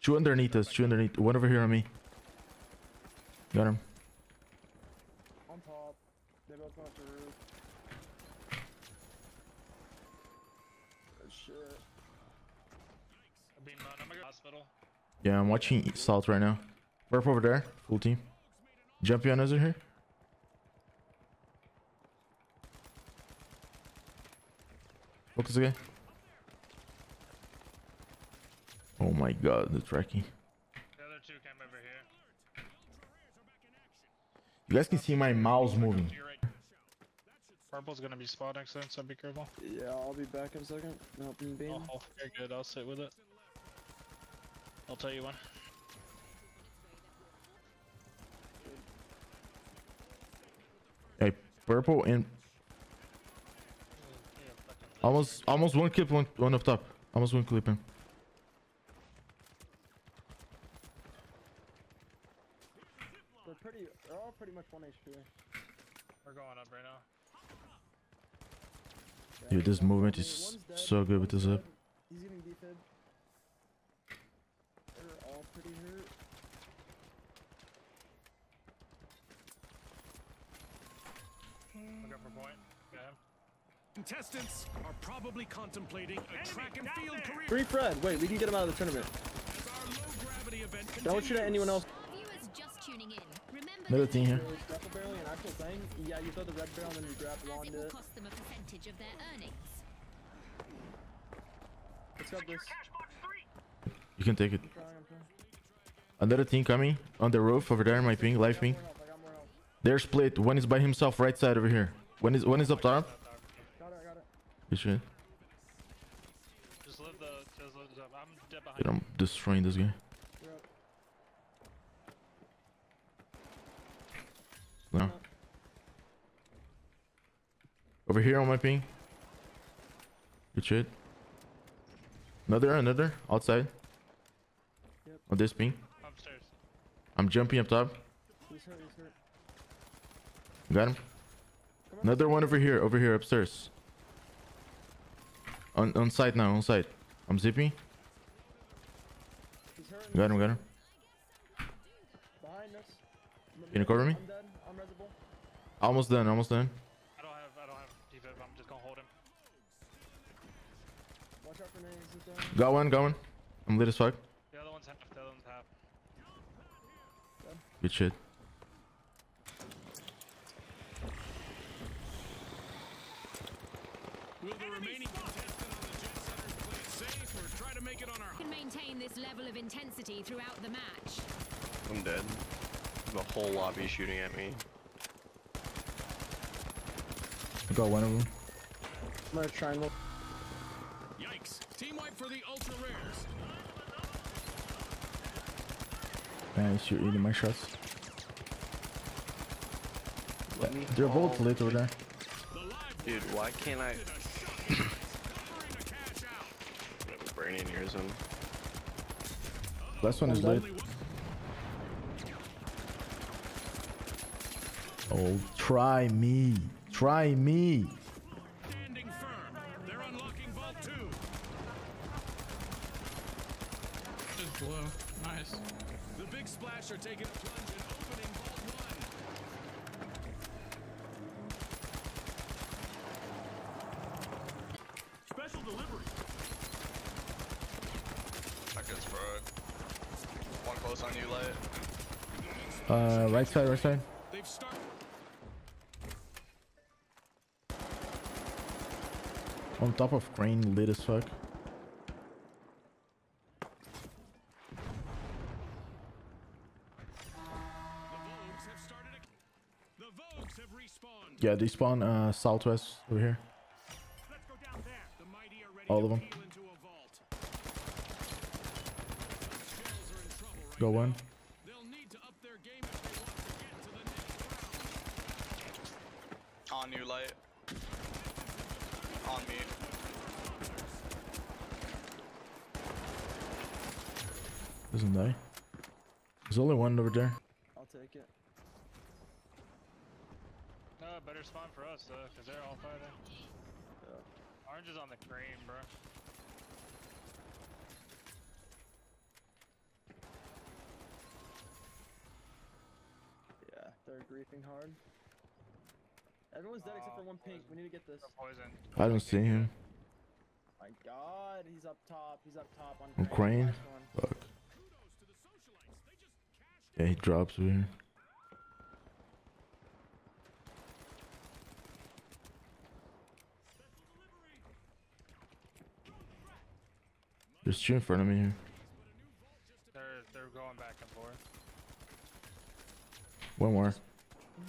Two underneath us. Two underneath. One over here on me. Got him. On top. They both went the roof. Good shit. I'm being run. I'm gonna go hospital. Yeah, I'm watching Salt right now. Purple over there. Full team. Jumpy on us here. Focus again. Oh my god, the tracking. The other two came over here. You guys can see my mouse moving. Purple's gonna be spot next soon, so be careful. Yeah, I'll be back in a second. Helping beam. Oh, oh, very good. I'll sit with it. I'll tell you when. Hey, purple and almost almost one clip, one one up top. Almost one clip him. They're pretty. They're all pretty much one HP. We're going up right now. Dude, this movement is dead, so good with this up. He's getting defib. They're all pretty hurt. Look up for point. Got him. Contestants are probably contemplating a track and field career Free Fred. Wait, we can get him out of the tournament. as our low gravity event Don't shoot at anyone else. Remember Another that team here. Really, grapple barrel and actual thing. Yeah, you throw the red barrel and then you grab as it will cost them a percentage of their earnings. Let's got this. You can take it. I'm trying, I'm trying. Another team coming on the roof over there. My ping, live I ping. got more health, I got more health. They're split. One is by himself, right side over here. One is one is up top. Got it, I got it. Good shit. Just live the. Just live the. I'm dead behind. Dude, I'm destroying this guy. We're up. No. Over here on my ping. Good shit. Another, another outside. Yep. On this ping. Upstairs. I'm jumping up top. He's hurt, he's hurt. Got him. Another one over here, over here upstairs. On on site now, on site. I'm zipping. He's hurt. Got him, got him. Behind us. Can you cover me? I'm dead. I'm. Almost done, almost done. Got one, got one. I'm lit as fuck. The other one's half. The other one's half. Good shit. Will the remaining contestant on the Jet Setters play it safe or try to make it on our Can maintain this level of intensity throughout the match. I'm dead. The whole lobby shooting at me. I got one of them. I'm gonna try and look. Yikes. Team wipe for the ultra rares. Nice, you're eating my shots. Let me They're both lit over there. Dude, why can't I? did a shot. Covering a cash out. Burning ears him. Last one is lit. Only one- Oh, try me. Try me. Standing firm. They're unlocking Vault 2. Just blue. Nice. The Big Splash are taking a plunge and opening Vault 1. Special delivery. Seconds, bro. One close on you, light. Uh, right side, right side. On top of crane, lit as fuck. Yeah, they spawn uh, southwest over here. Let's go down there. The on you, light. On me. Doesn't die. There's only one over there. I'll take it. No, better spawn for us though, cause they're all fighting. Yeah. Orange is on the green, bro. Yeah, they're griefing hard. Everyone's dead except for oh, one pink. We need to get this. Poison. I don't see him. My god, he's up top. He's up top on On crane. crane? Fuck. Kudos to the socialites. They just cashed Yeah, he drops over here. There's two in front of me here. They're they're going back and forth. One more.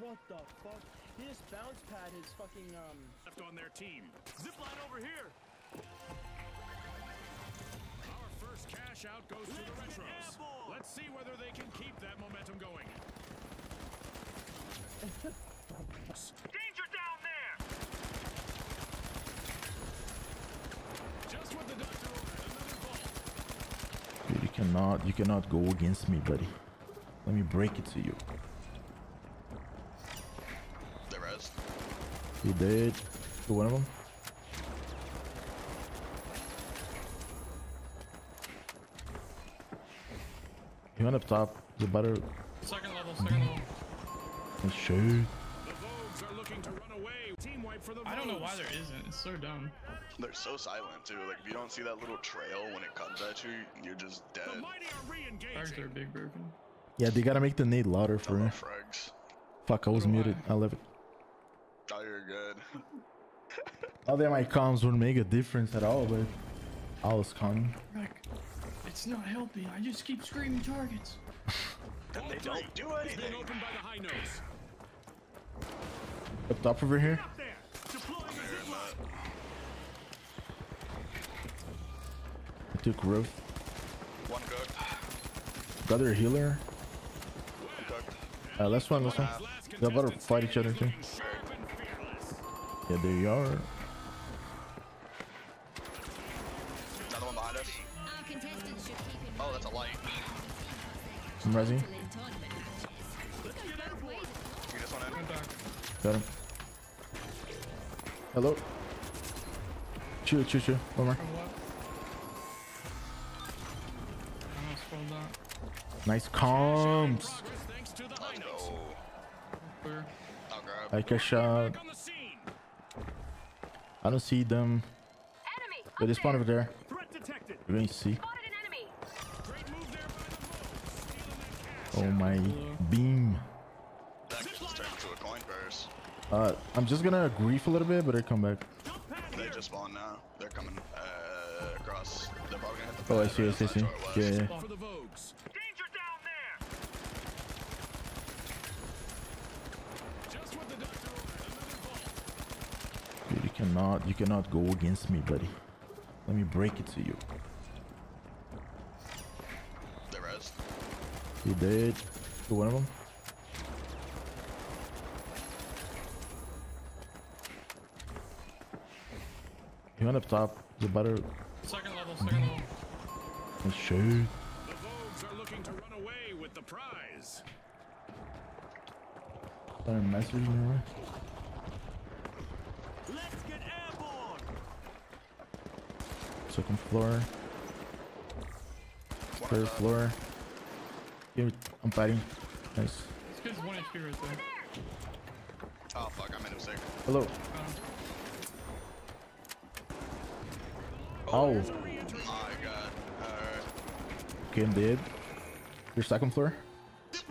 What the fuck? He just bounce pad his fucking um. left on their team. Zip line over here. Our first cash out goes to the retros. Let's see whether they can keep that momentum going. Danger down there! Just what the doctor ordered. Another vault. Dude, you cannot, you cannot go against me, buddy. Let me break it to you. They res. You did. To one of them. He went up top. The butter. Second level, second level. Shoot. The Vogues are looking to run away. Team wipe for the I don't know why there isn't. It's so dumb. They're so silent too. Like if you don't see that little trail when it comes at you, you're just dead. The mighty are Fires re-engaging. big broken. Yeah, they gotta make the nade louder for Double her. frags. Fuck, I was muted. I. I love it. Oh, you're good. Not that my comms would make a difference at all, but I was calm. Rick, it's not helping. I just keep screaming targets. And they don't do anything. opened by the high notes. Up top over here. Up there. Deploying the zip line. I took roof. One cooked. Brother healer. One cooked. Uh, last one, last one. Last They better contestant fight each other too. standing sharp and fearless. Yeah, there you are. Comms. Progress thanks to the high Let's nose. go. Clear. I'll grab. Like a shot. Back on the scene. I don't see them. Enemy! But they spawn over there. Threat detected. You're going to see. Spotted an enemy! Great move there by the Vogues. Stealing that cash. Oh my beam. That just turned into a coin purse. Uh, I'm just gonna grief a little bit, but I come back. They just spawned now. They're coming uh, across. They're probably gonna hit the. Oh, I see, I but see, I see. not where it Yeah, yeah. For the Vogues. Danger down there. Just what the doctor ordered. Another vault. Dude, you cannot, you cannot go against me, buddy. Let me break it to you. They res. You did. To one of them. He went up top. The butter. Second level, second level. Shoot. The Vogues are looking to run away with the prize. Sorry, message me. right? Let's get airborne. Second floor. One Third on top. floor. Here, I'm fighting. Nice. This kid's 1 HP right there. Oh fuck! I made a mistake. Hello. Oh. oh. My god. Alright. Okay, I'm dead. Your second floor. Zip.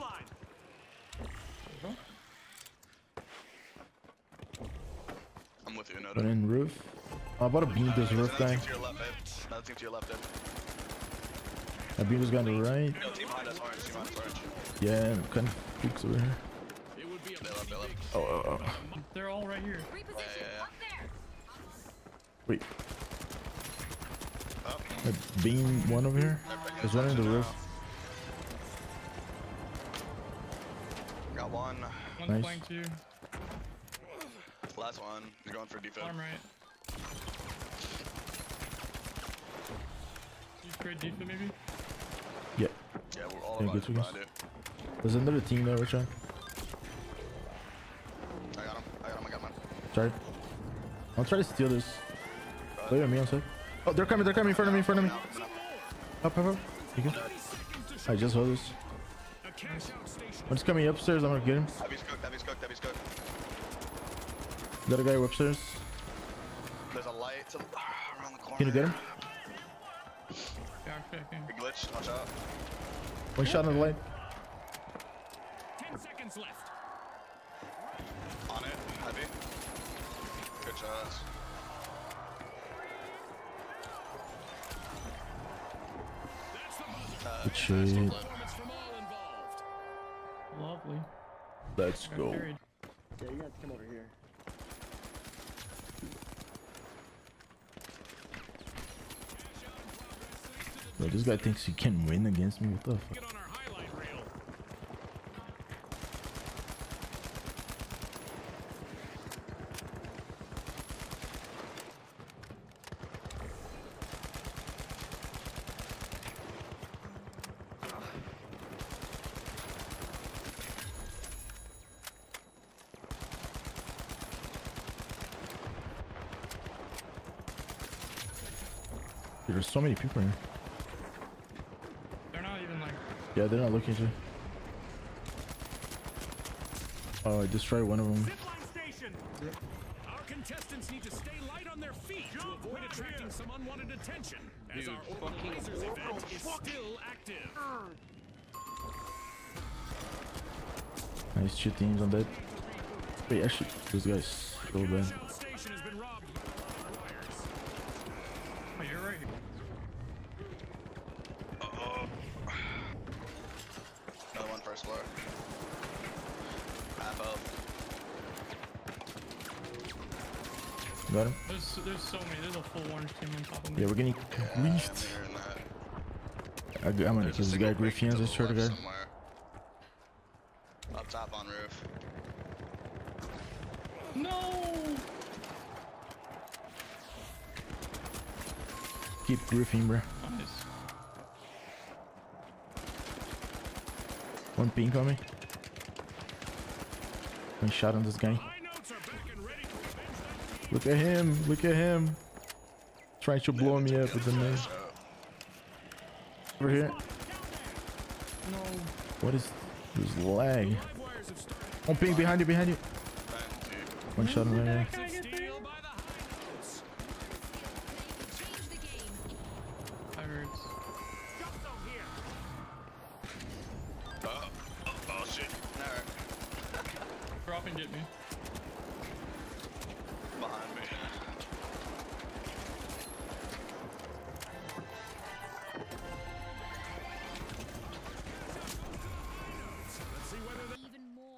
I'm with you, One Noda. in roof. Oh, How about a beam this There's roof another guy? team to your left, Ed. Another team to your left, Ed. A beam this guy on the right. No, team behind us, orange. Team behind us, orange. Yeah, kind of peeks over here. It would be a They left, they left. Oh, oh, oh. They're all right here. Reposition! yeah. Up there! Wait. Up. A beam one over here. There's one in the roof. Got one. One's Nice. flanked you. Last one. You're going for defense. Arm right. You trade defib maybe? Yeah. Yeah, we're all Yeah, good to to behind guess. it. There's another team there, which one? I got him. I got him. I got him. Sorry. I'll try to steal this. Wait on me, on side. Oh, they're coming, they're coming in front of me, in front of me. Now, now. Up, up, up. You good? I just hold this. Cash out station. One's coming upstairs. I'm gonna get him. Cooked, cooked, cooked. The other guy upstairs. There's a light to around the corner. Can you get him? Yeah, okay, okay. Big glitch, watch out. One shot on the light. Ten seconds left. On it, heavy. Good shots. That's the buzzer. Uh, Good shit. Performance from all involved. Lovely. Let's go. Yeah, you have to come over here. This guy thinks he can win against me. What the fuck? On our highlight reel. There's so many people here. They're not even like. Yeah, they're not looking at you. Oh, I destroyed one of them. Zipline station. Our contestants need to stay light on their feet to avoid attracting some unwanted attention, as our Orbital Lasers event is still active. Nice shit teams on that. Wait, actually, this guy's so bad. Station has been robbed. Wires. Oh, you're right. Another one first floor. Half health. Got him. There's there's so many. There's a full orange team on top of me. Yeah, we're getting Yeah, griefed. I'm. I, I'm gonna There's a kill this single guy break Griffians, to I the swear to God. somewhere. Up top on roof. No. Keep griefing, bro. Nice. One pink on me. One shot on this guy. Look at him. Look at him. Trying to blow me up with the knife. Over here. What is this lag? One pink behind you, behind you. you. One shot on there.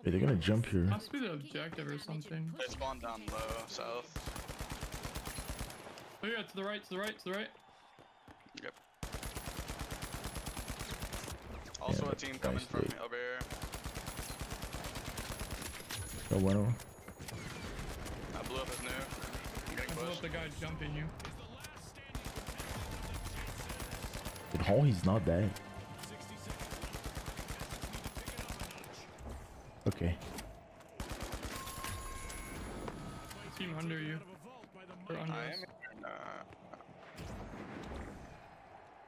Hey, they're gonna jump here. Must be the objective or something. They spawn down low, south. Oh yeah, to the right, to the right, to the right. Yep. Also Yeah, a team coming nice from loot. over here. Got one of them. I blew up his new. I'm getting I blew up the guy jumping you. But oh, he's not dead. Okay. Team under you. Or under I us. am. Uh,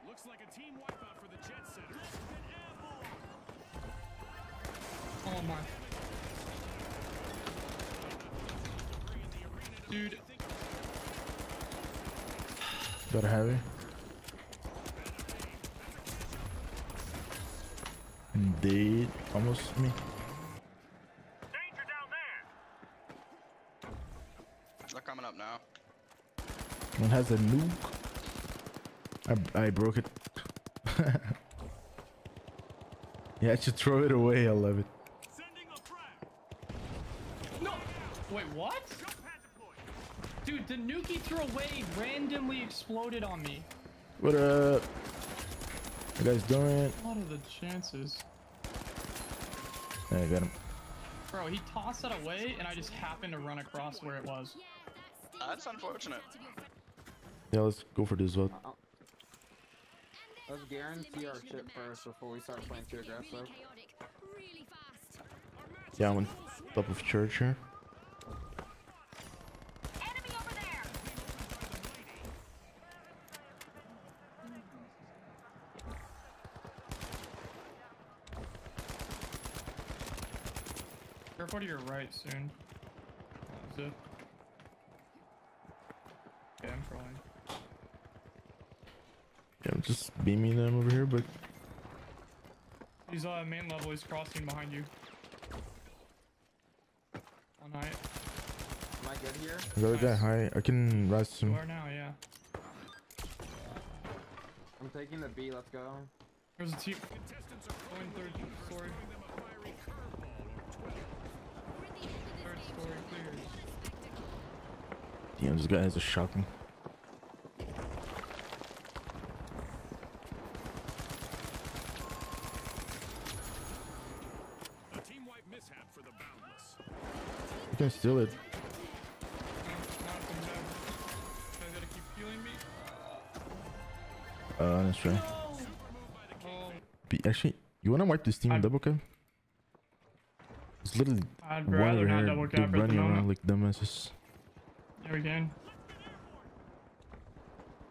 Looks like a team wipeout for the Jet Setter. Oh my. Dude, Gotta have it. Indeed. Almost me. they're coming up now. One has a nuke. I, I broke it. yeah, I should throw it away. I love it. Sending a no. Wait, what? Dude, the nuke he threw away randomly exploded on me. What up? You guys doing? What are the chances? Yeah, I got him. Bro, he tossed that away and I just happened to run across where it was. Yeah, that's that's unfortunate. Yeah, let's go for this vote. Let's guarantee our shit first before we start playing too aggressive. Really really. Yeah, I'm on top of church here. Enemy over. Careful to your right soon. That was it. Okay, I'm trolling. Yeah, I'm just beaming them over here, but He's uh main level, he's crossing behind you. On height. Am I good here? the other guy high. I can rise You him. are now, yeah. I'm taking the B. Let's go. There's a team Contestants are going third story. throwing them a fiery curveball or 12. Third story cleared. Damn, this guy has a shotgun. A team wipe mishap for the boundless. You can steal it. No, not from them. Guys gotta keep healing me. Uh, let's try. Be actually, you wanna wipe this team I'm- double cap? It's literally I'd one rather over not here double cap at the running around like dumbasses. Yeah, we can.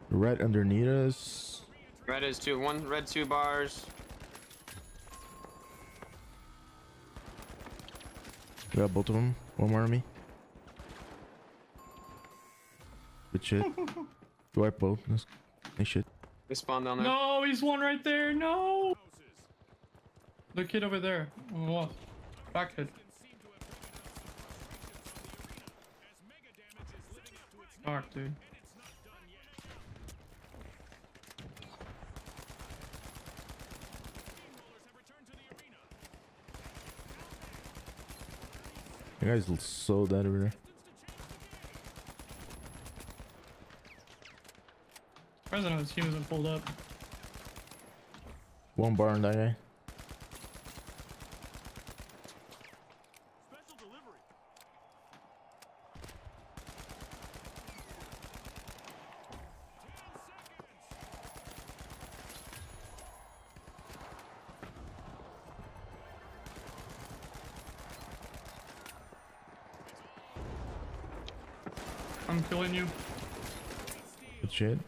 Right underneath us. Red is two. One red, two bars. We got both of them. One more on me. Good shit. Do I both. That's nice shit. They spawned down there. No, he's one right there. No. The kid over there on the left. Back kid. Fuck, dude. You guys look so dead over there. President of the team isn't pulled up. One bar on that guy. I'm killing you. Good shit.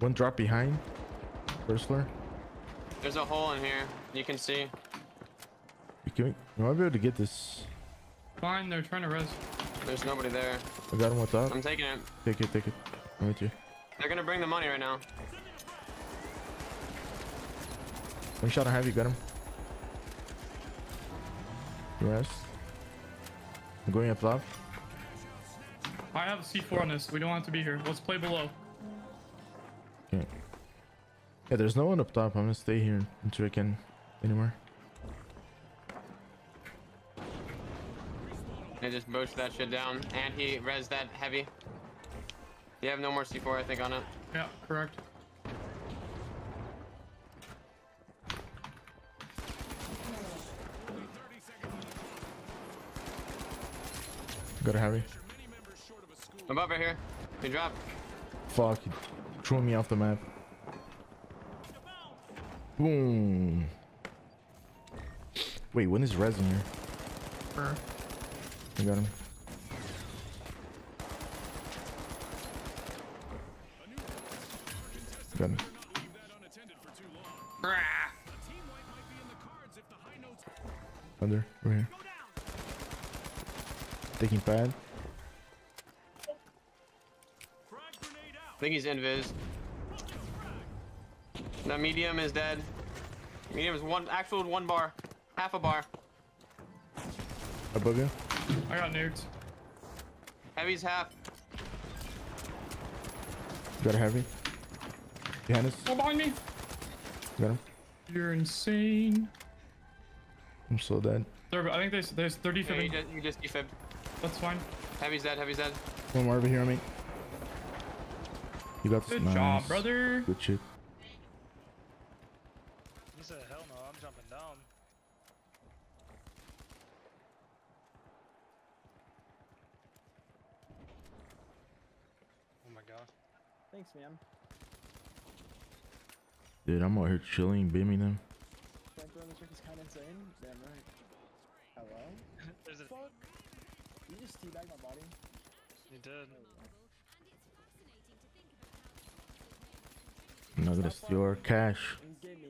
One drop behind. First floor. There's a hole in here. You can see. You can. You might be able to get this. Fine, they're trying to res. There's nobody there. I got him with that. I'm taking it. Take it. Take it. I'm with you. They're gonna bring the money right now. One shot I have. You got him. You rest. I'm going up top. I have a C4 on this. We don't have to be here. Let's play below. Okay. Yeah, there's no one up top. I'm gonna stay here until I can anymore. They just boosted that shit down. And he res that heavy. You have no more C4, I think, on it. Yeah, correct. Got a heavy. Above right here. He dropped. Fuck. He threw me off the map. Boom. Wait, when is Res in here? Sure. I got him. Got him. Under, over here. Taking pad. Think he's invis. The medium is dead. Medium is one actual one bar. Half a bar. Above you. I got nuked. Heavy's half. Got a heavy. Behind us. Oh, behind me. Got him. You're insane. I'm so dead. There, I think there's there's 30 Yeah, you fibbing. just, you just defibbed. That's fine. Heavy's dead. Heavy's dead. One more over here on me. You got this. Good nice. job, brother. Good shit. He said, hell no, I'm jumping down. Oh my god. Thanks, man. Dude, I'm out here chilling, beaming them. Flamethrower on this is kind of insane. Damn right. Hello? There's a Fuck. You just teabag my body. He did. Oh. I'm not gonna steal our cash. And give me.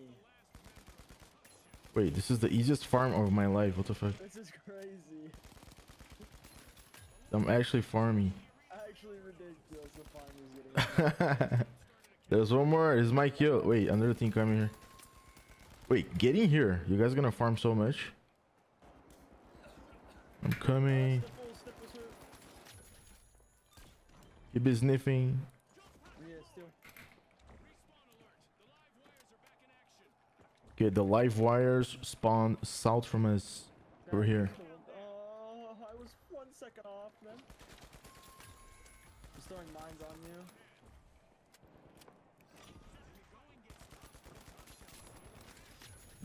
Wait, this is the easiest farm of my life. What the fuck? This is crazy. I'm actually farming. Actually ridiculous. The getting. There's one more. Is my kill? Wait, another thing coming here. Wait, getting here. You guys gonna farm so much? I'm coming. Keep it sniffing. Yeah, still. Okay, the live wires spawn south from us. Over here. Oh, I was one second off, man. He's throwing mines on you.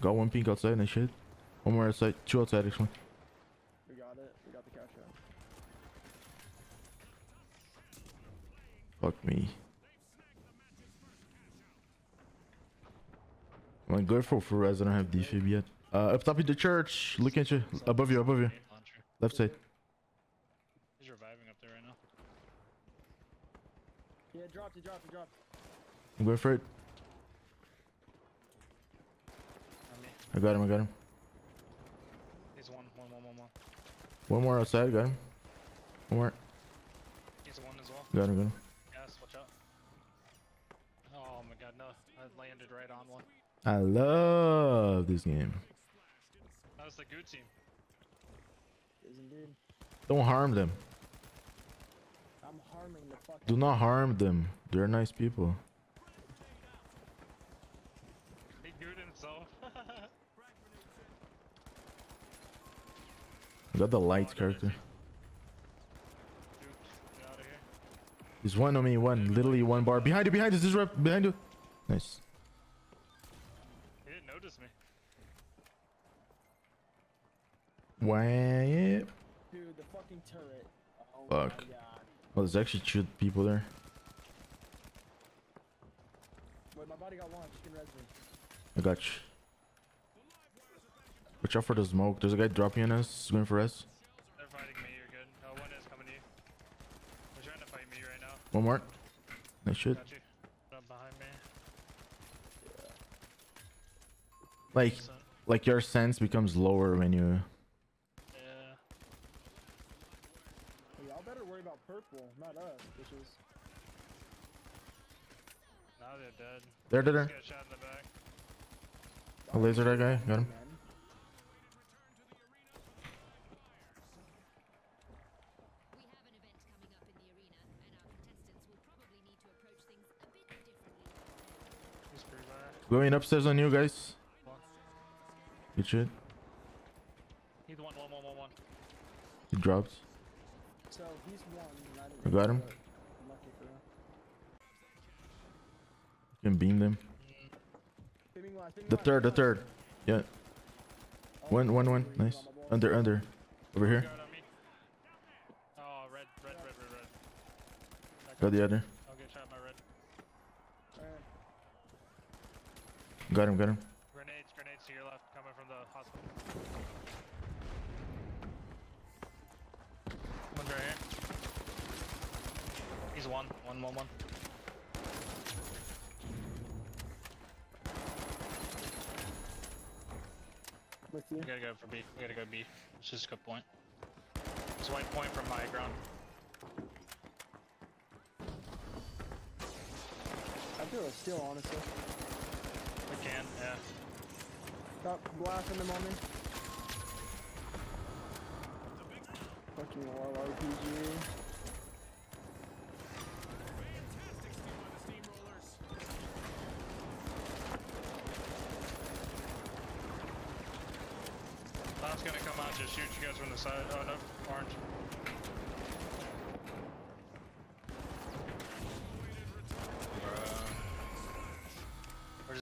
Got one pink outside. Nice shit. One more outside. Two outside. Actually. We got it. We got the cash out. Fuck me. I'm gonna go for Furez. I don't have defib yet. Uh, up top of the church. Look at you. Above you. Above you. Left side. He's reviving up there right now. Yeah, dropped. He dropped. He dropped. I'm going for it. I got him. I got him. He's one, one, one, one, one. One more outside. Got him. One more. He's one as well. Got him. Got him. Yes, watch out. Oh my god, no. I landed right on one. I love this game. That was the good team. Is. Don't harm them. I'm harming the fuck. Do not harm them. They're nice people. He good himself. I got the light Oh, there it is. character. Dude, get out of here. There's one on me. One. Literally one bar. Behind you. Behind you. This is rep. Behind you. Nice. He didn't notice me. Wow. Dude, the fucking turret. Oh Fuck. Oh, there's actually two people there. Wait, my body got launched. You can res me. I got you. Watch out for the smoke. There's a guy dropping on us. Going for us. They're fighting me, you're good. No one is coming to you. They're trying to fight me right now. One more. Nice shit. Got you. Up behind me. Like, like your sense becomes lower when you. yeah. Hey, y'all better worry about purple, not us, bitches. Now they're dead. There, there, Just there. got shot in the back. I laser that guy. Got him. Man. We have an event coming up in the arena, and our contestants will probably need to approach things a bit differently. He's pretty bad. Going upstairs on you guys. Good shit. He's one, one, one, one, one. He dropped. So he's one. I got him. Can beam them. The third, the third. Yeah. One, one, one. Nice. Under, under. Over here. Got the other. Got him, got him. Grenades, grenades to your left, coming from the hospital. One's right here. He's one, one, one, one. With you. We gotta go for B. We gotta go B. It's just a good point. It's a white point from my ground. I feel a steal, honestly. We can, yeah. Stop blasting them on me. Fucking wall RPG. Tom's gonna come out, just shoot you guys from the side. Oh no, orange.